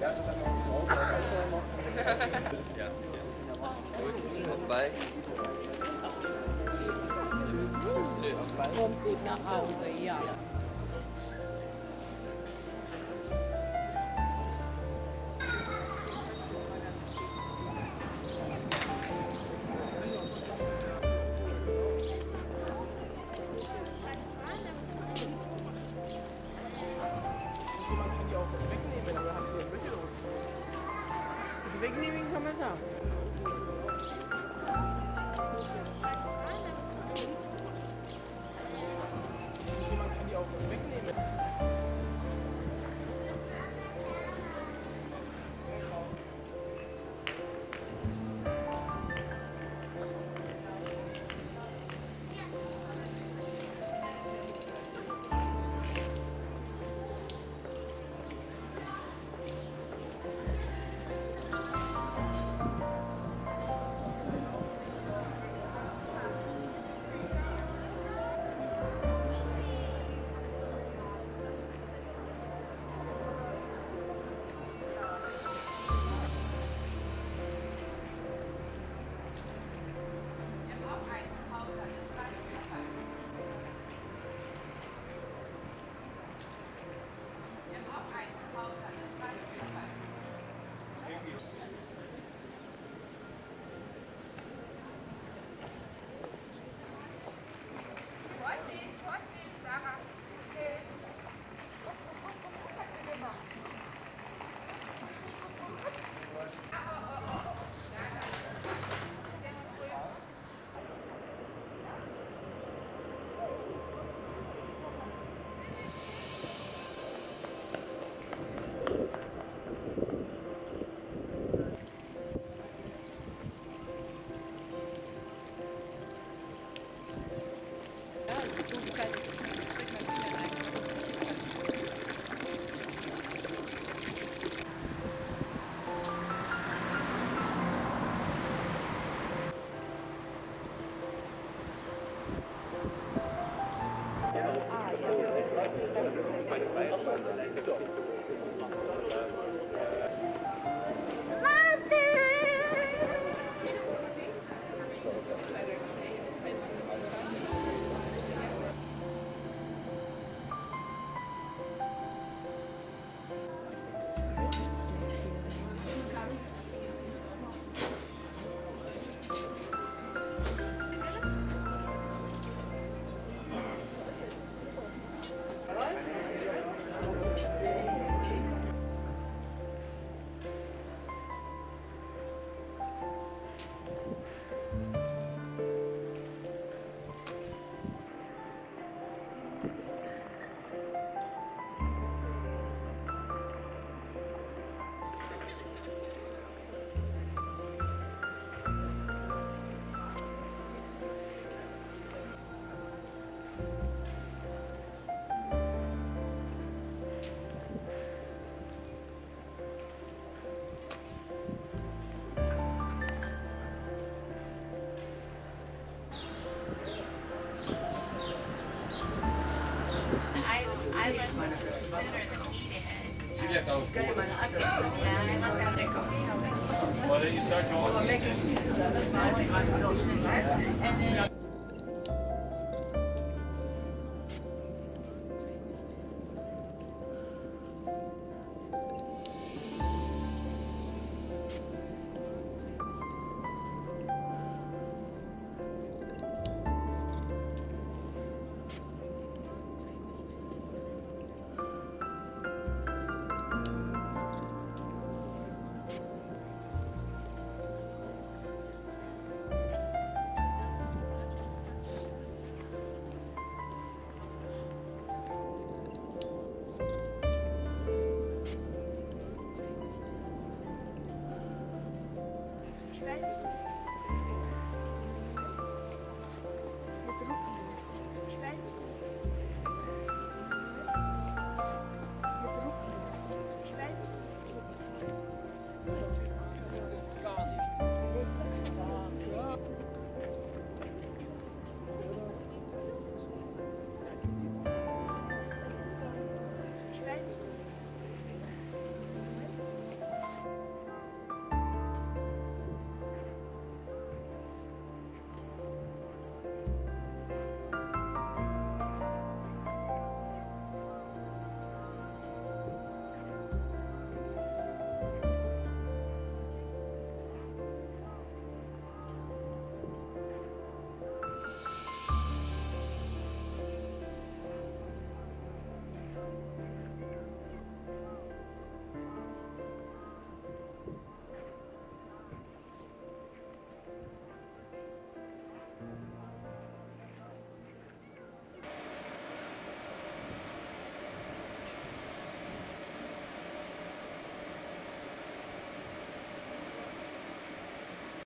Ja. Gut. Vorbei. Kommt gut nach Hause, ja. Wegnehmen kann Big Living Parmesan. 快点，快点。Why don't you start going?